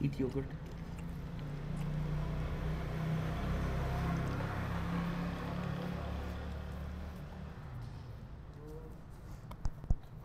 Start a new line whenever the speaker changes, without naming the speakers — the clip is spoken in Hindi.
eat yogurt